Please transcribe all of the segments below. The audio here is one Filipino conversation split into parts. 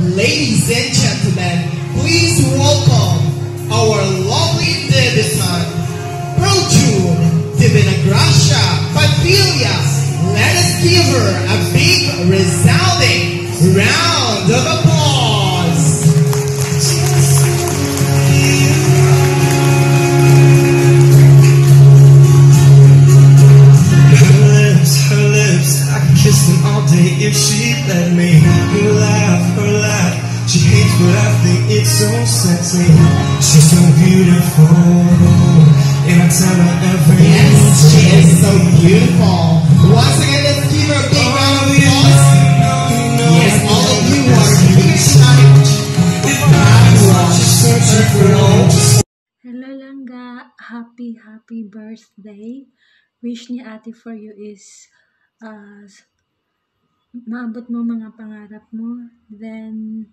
Ladies and gentlemen, please welcome our lovely debutante, Projune Divina Gracia Padilla. Let us give her a big resounding round of applause. Sexy. She's so beautiful, and I tell her every Yes, she is so beautiful. Once again, let's give her a big round of applause. Yes, all of you are all Hello Langga, happy happy birthday. Wish ni ate for you is uh, maabot mo mga pangarap mo. Then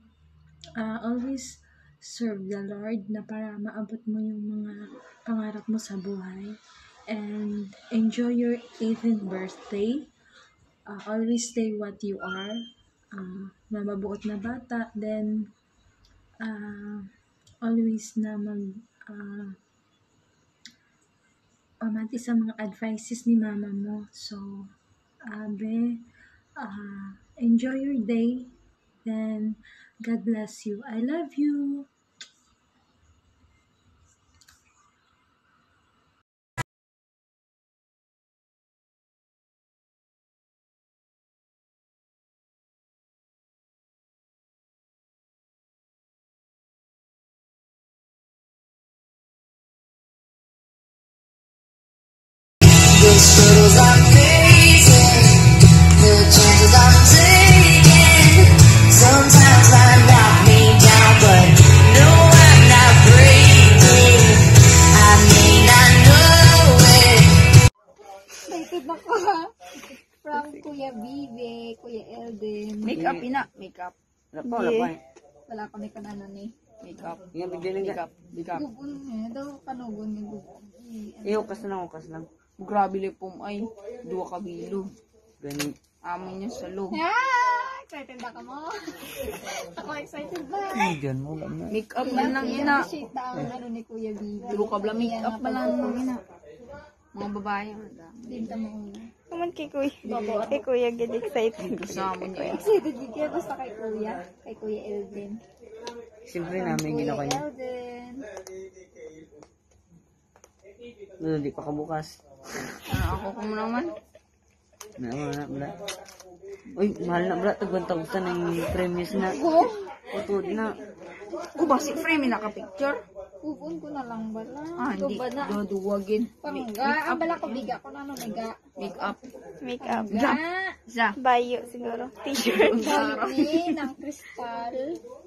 uh, always serve the Lord na para maabot mo yung mga pangarap mo sa buhay. And enjoy your 18th birthday. Uh, always stay what you are. Uh, na mabuot na bata. Then uh, always na mag uh, pamati sa mga advices ni mama mo. So, abe, uh, enjoy your day. Then, God bless you. I love you. From Kuya Bibe, Kuya Elden. Make up, ina. Make up. Wala pa, wala pa. eh. Wala kami kanana ni. Make up. Nga, bigyan Make up. Make up. Gugun eh. Daw kanugon ng gugun. Eh, ukas lang, ukas lang. Grabe li pum ay. Dua kabilo. Gani. Amin niya sa lo. Ah! Excited na ka mo. ako excited ba? Diyan mo lang na. Make up man lang, ina. Appreciate na ang ano ni Kuya Bibe. Dua kabla make up man lang, ina. Mga babae. Dinta mo una. Naman kay Kuya. Kay Kuya, get excited. Kasama niya. Excited din kaya basta kay Kuya. Kay Kuya Elden. Siyempre namin ginawa niya. Elden. Doon, di pa kabukas. Ah, ako ko naman. Na, wala, wala. Uy, mahal na, bra. Tagwan-tagusan ng premies na. Go! Utod na. O, basi frame na ka-picture. Gugun ko na lang bala. Ah, hindi. Ito ba na? Duduwagin. Pangga. Ang bala ko biga ko na ano niga. Make up. Make up. Ga! Isa. Bayo siguro. T-shirt. Dami ng kristal.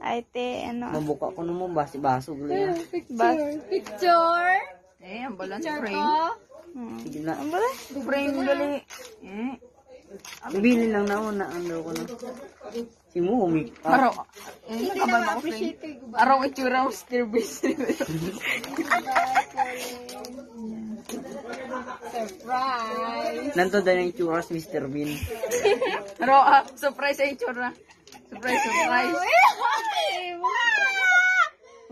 Ay, te, ano. Mabuka ko na mo, basi-baso. Gula. Bas. Picture. Eh, ang balan Picture frame. ko. Hmm. Sige na. Ang bala? Frame gali. Eh. Bibili lang na ako na ano ko na. Si mo, up. Araw. Eh, na ma-appreciate kay Guba. Araw itsura ko still busy. Surprise. Nanto dahil yung si Mr. Bean. Araw, ah, surprise sa itsura. Surprise, surprise.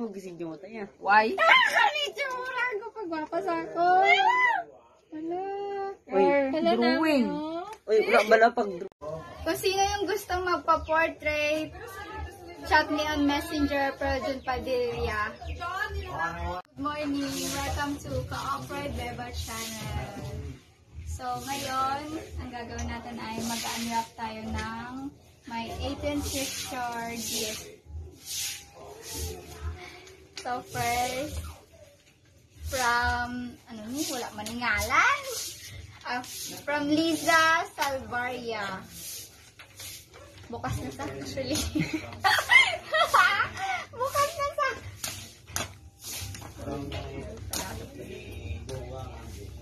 Oh, gising mo tayo. Why? Ano tsura ko pagwapas ako? Hala. Uy, na drawing. Uy, wala pag Kung sino yung gustong magpa-portrait, chat me on Messenger, Projun Padilla. Good morning! Welcome to Ka-Operate Beba Channel. So, ngayon, ang gagawin natin ay mag-unwrap tayo ng my 18th picture gift. So, first, from, ano ni, wala maningalan. Ah, from Liza Salvaria. Bukas na sa, actually. Bukas na sa.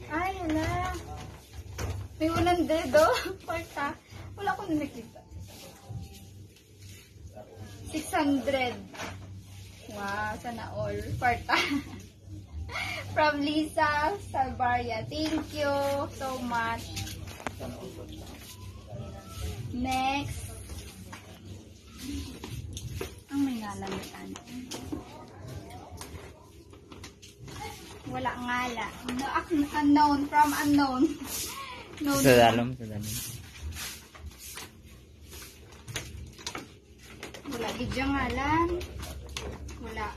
Ay, hala. May unang dedo. Parta. Wala ko na nakita. 600. Wow, sana all. Parta. From Lisa Salvaria. Thank you so much. Next. Lamian. Wala ngala. No, unknown, from unknown. No, Sa dalom, sa dalom. Wala video ngalan. Wala.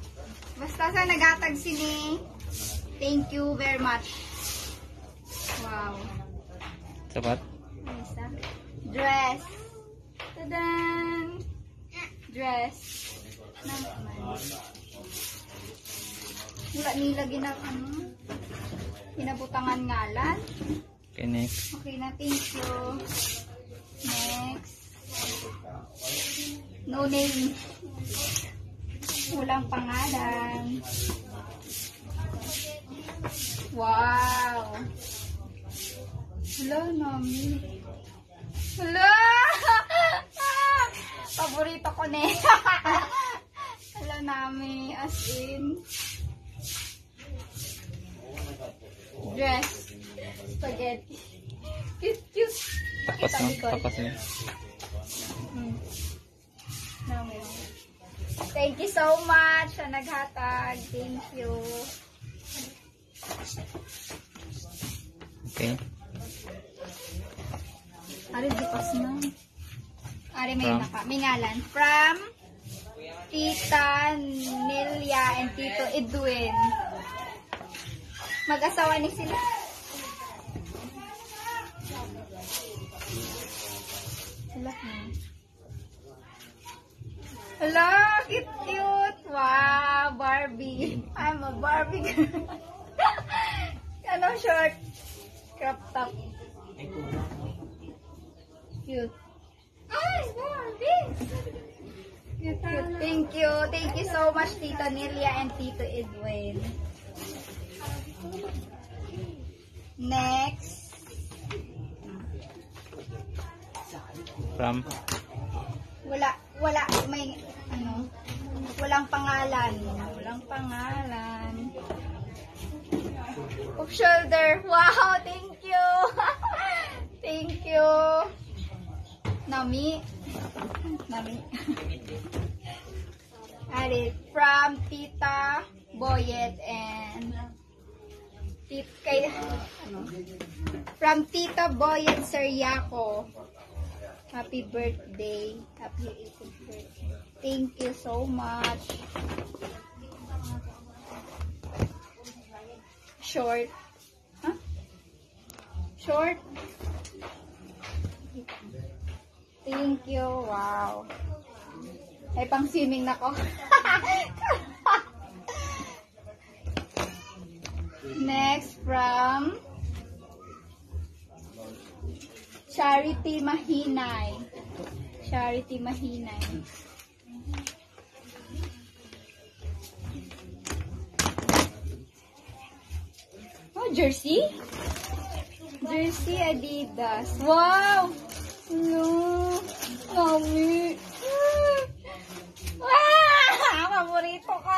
Basta sa nagatag sini. Thank you very much. Wow. Sapat? Dress. Tadan! Dress. Wala nila ginag ano. Pinabutangan ngalan. Okay, next. Okay na, thank you. Next. No name. Walang pangalan. Wow. Hello, Nami. Hello! Paborito ko na eh. Hello, Nami. As in. Dress. Spaghetti. Cute, cute. Takpas Kita, takpas mo. Hmm. Thank you so much sa naghatag. Thank you. Okay. Ari, bukas na. Ari, may naka. May ngalan. From Tita Nelia and Tito Edwin. Mag-asawa ni sila. Hala. Hello, cute cute. Wow, Barbie. I'm a Barbie girl. ano short? Crop top. Cute. Ay, Barbie! Thank you. Thank you so much, Tito Nelia and Tito Edwin. Next. From? Wala, wala, may, ano, walang pangalan. Walang pangalan. Off shoulder. Wow, thank you. thank you. Nami. Nami. Arit, from Tita Boyet and tit kay ano, from Tita Boyet Seriaco. Happy birthday. Happy 18th birthday. Thank you so much. Short. Huh? Short. Thank you. Wow. Ay, pang swimming na ko. Next from Charity Mahinay. Charity Mahinay. Oh, jersey? Jersey Adidas. Wow! No. Mami. Wow! Paborito ko.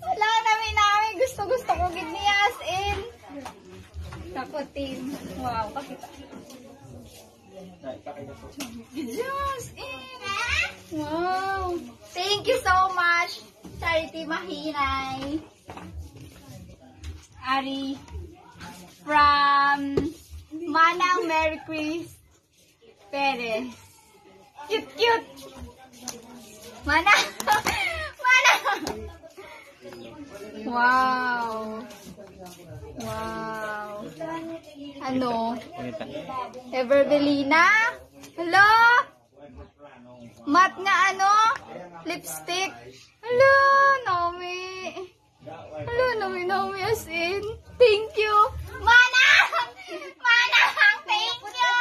Wala namin namin. Gusto gusto ko gid niya as in. Takotin. Wow, pakita. Diyos, in. Wow. Thank you so much, Charity Mahinay. Ari. From Manang Mary Chris Perez. Cute, cute. Manang. Manang. Wow. Wow. Ano? Kumita. Everbelina? Hello? Mat nga ano? Lipstick? Hello, Naomi. Hello, Naomi, Naomi as in. Thank you. Manang! Manang! Thank you!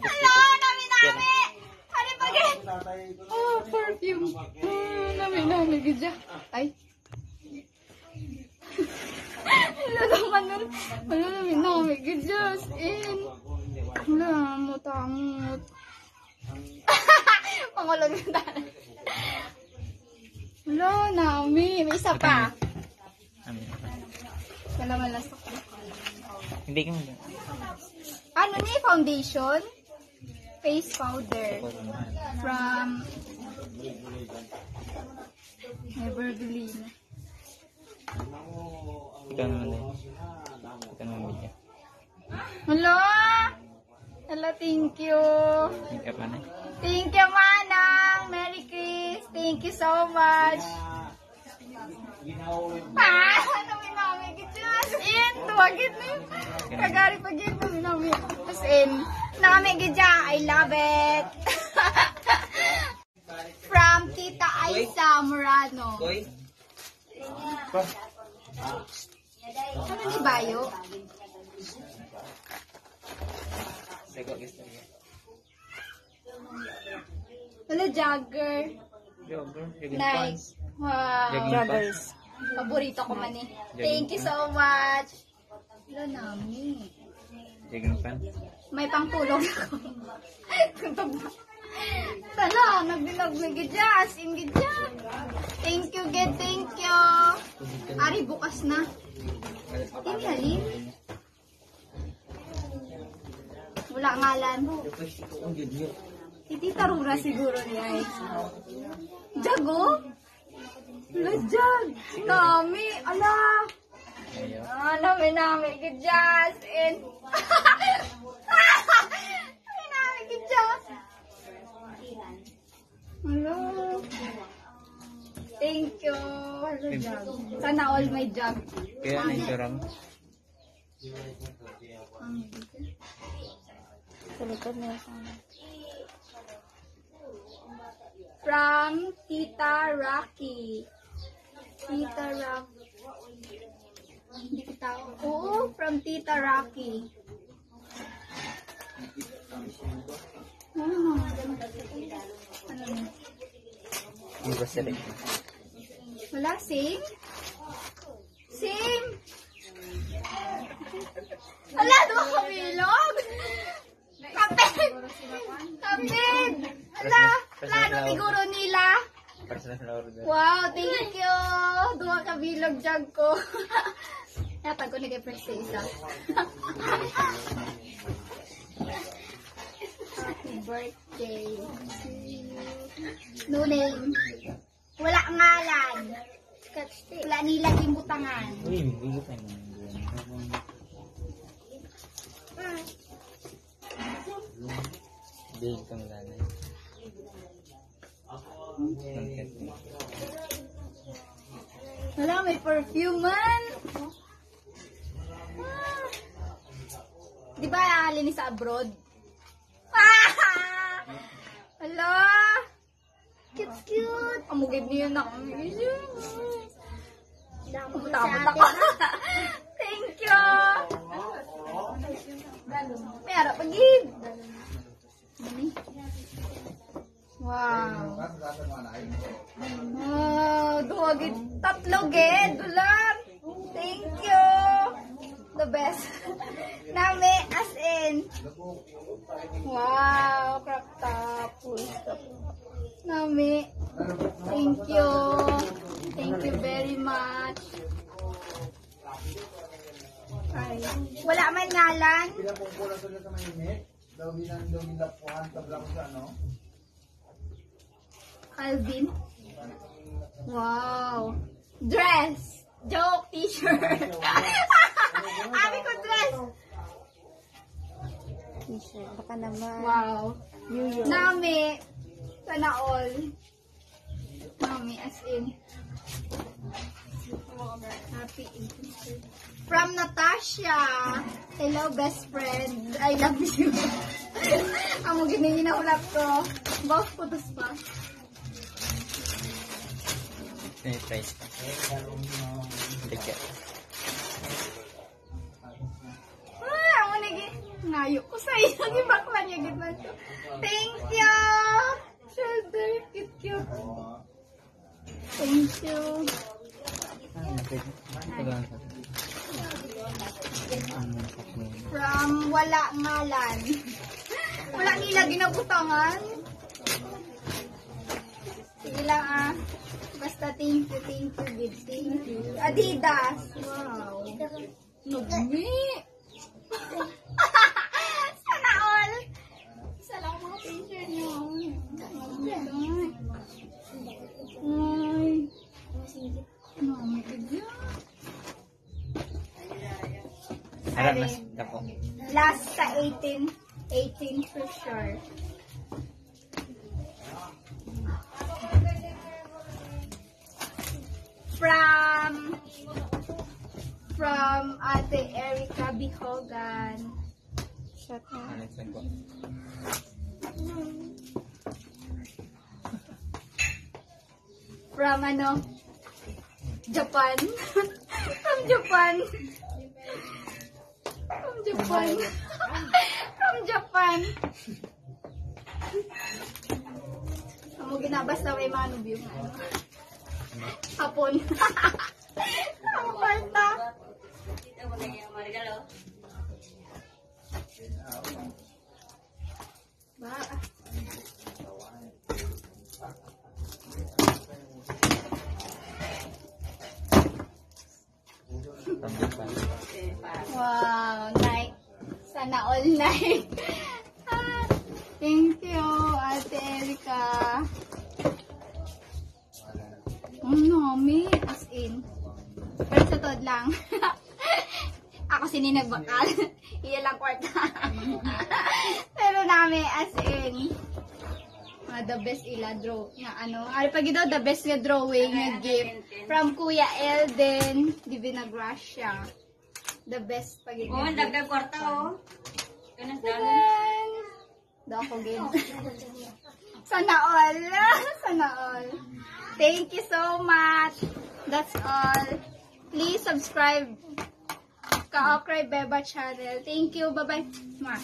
Hello, Naomi, Naomi! Ano gan? Oh, perfume. Oh, Naomi, Naomi, gidya. Ay. Hello naman nun. Hello namin, Naomi, gidya as in. Wala, mutangot. Pangulog na tayo. Hello, Naomi. May isa pa. Wala man last ako. Hindi ka mo. Ano ni foundation? Face powder. From Marvelina. Ikaw naman din. Ikaw naman video. Hello! Thank you. Ikaw pa na. Thank you, Manang. Merry Chris. Thank you so much. Ah, ano minami kita? In, tuwagin mo. Kagari pa gito, minami. As in, nami kita. I love it. From Tita Aisa Murano. Ano ni Bayo? Sego gusto niya. Hello, Jagger. Jogger. Jogging Nice. Wow. Jogging pants. Paborito ko man eh. Thank you so much. Hello, Nami. Jogging pants. May pangtulong ako. Tala, nagbinog may gidya, as in gidya. Thank you, Ged, thank you. Ari, bukas na. Ini halin. Wala ngalan. Hindi tarura siguro niya eh. Jago? Ala, Jag. Nami, ala. Ah, nami, nami, gidya, as in. Nami, nami, gidya. Hello. Thank you. Hello, Jag. Sana all my jag. Kaya na ito ram. Sa likod na yung From Tita Rocky. Tita Rocky. Hindi kita. Oo, from Tita Rocky. Ano? Yung grocery. Wala, same? Same? Wala, doon kamilog? Kapit! Wala, plano siguro nila. Wow, thank you! Duha ka bilog jug ko. Natag ko Prex sa isa. Happy birthday. No name. Wala ngalan. Wala nila kimbutangan. Uy, bigo pa Big kang mo. Wala, may perfume man. Ah. Di ba alinis sa abroad? Ah! Hello? Cute, cute. Amugib niyo na kami. Tamot ako. Thank you. May harap Wow. Duha gid tatlo gid dular. Thank you. The best. Nami as in. Wow, crop top. Full. Nami. Thank you. Thank you very much. Ay, wala man ngalan. Alvin. Wow. Dress. Joke t-shirt. Abi ko dress. t-shirt. Baka naman. Wow. New York. Nami. Sana all. Nami as in. Happy From Natasha. Hello, best friend. I love you. Amo gini na hulap ko. Boss putos pa. May price pa. Ticket. Ah, amo nigi. Ngayo ko sa iyo. Di bakla niya gitna ko. Thank you. Shoulder. Cute, cute. Thank you. From wala ngalan. wala nila ginabutangan. Sige lang ah. Basta thank you, thank you, good, thank you. Adidas. Wow. Nagmi. Sana all. Isa lang mga Oh Harap mas tapo. Last sa 18. 18 for sure. From from Ate Erica Bihogan. Shut up. Ano from ano? Japan. from Japan. From Japan. from Japan. Amo ginabasta may manub yung ano. Hapon. Ang kwarta. Ba? Wow, night. Sana all night. Ah, Thank you, Ate Erika. Ang nami, as in. Pero sa tod lang. Ako sini nagbakal. Iya lang kwarta. Pero nami, as in. Ah, the best ila draw nga ano ano pag daw the best nga drawing nga gift from Kuya Elden Divinagracia the best pag Oh, dagdag kwarta oh. Kanas Tadan! Do ako gin. Sana all. Sana all. Thank you so much. That's all. Please subscribe Ka-Okray Beba channel. Thank you. Bye-bye. Mwah.